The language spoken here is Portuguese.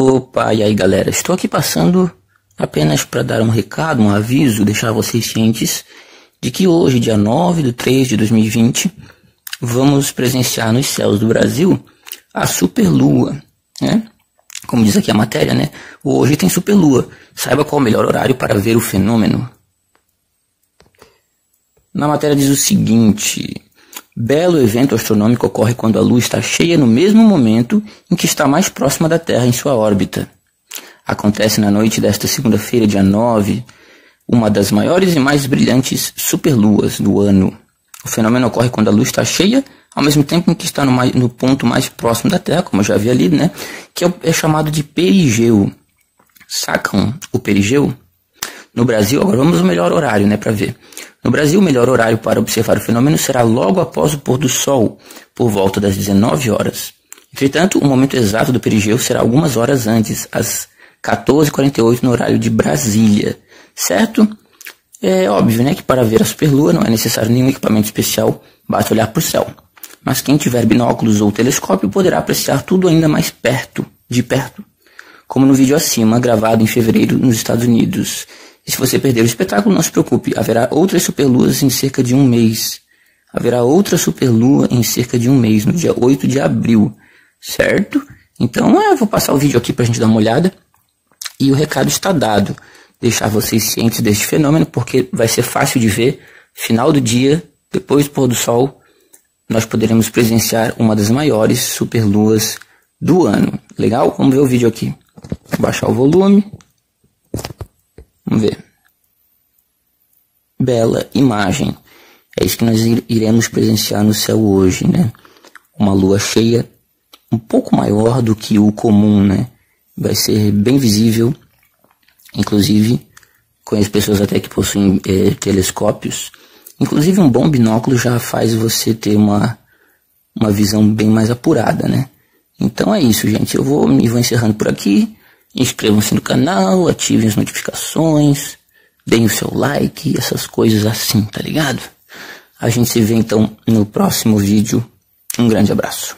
Opa, e aí galera, estou aqui passando apenas para dar um recado, um aviso, deixar vocês cientes de que hoje, dia 9 de 3 de 2020, vamos presenciar nos céus do Brasil a superlua, né? Como diz aqui a matéria, né? Hoje tem superlua. Saiba qual o melhor horário para ver o fenômeno. Na matéria diz o seguinte: Belo evento astronômico ocorre quando a Lua está cheia no mesmo momento em que está mais próxima da Terra em sua órbita. Acontece na noite desta segunda-feira, dia 9, uma das maiores e mais brilhantes superluas do ano. O fenômeno ocorre quando a Lua está cheia, ao mesmo tempo em que está no, mais, no ponto mais próximo da Terra, como eu já havia lido, né? Que é, é chamado de perigeu. Sacam o perigeu? No Brasil, agora vamos ao melhor horário, né, para ver. No Brasil, o melhor horário para observar o fenômeno será logo após o pôr do sol, por volta das 19 horas. Entretanto, o momento exato do perigeu será algumas horas antes, às 14h48 no horário de Brasília, certo? É óbvio, né, que para ver a superlua não é necessário nenhum equipamento especial, basta olhar para o céu. Mas quem tiver binóculos ou telescópio poderá apreciar tudo ainda mais perto, de perto, como no vídeo acima, gravado em fevereiro nos Estados Unidos. E se você perder o espetáculo, não se preocupe, haverá outras superluas em cerca de um mês. Haverá outra superlua em cerca de um mês, no dia 8 de abril, certo? Então eu vou passar o vídeo aqui para a gente dar uma olhada. E o recado está dado. Deixar vocês cientes deste fenômeno, porque vai ser fácil de ver. Final do dia, depois do pôr do sol, nós poderemos presenciar uma das maiores superluas do ano. Legal? Vamos ver o vídeo aqui. Vou baixar o volume. Vamos ver. Bela imagem. É isso que nós iremos presenciar no céu hoje, né? Uma lua cheia um pouco maior do que o comum, né? Vai ser bem visível. Inclusive, conheço pessoas até que possuem é, telescópios. Inclusive, um bom binóculo já faz você ter uma, uma visão bem mais apurada, né? Então é isso, gente. Eu vou me vou encerrando por aqui. Inscrevam-se no canal, ativem as notificações, deem o seu like, essas coisas assim, tá ligado? A gente se vê então no próximo vídeo. Um grande abraço.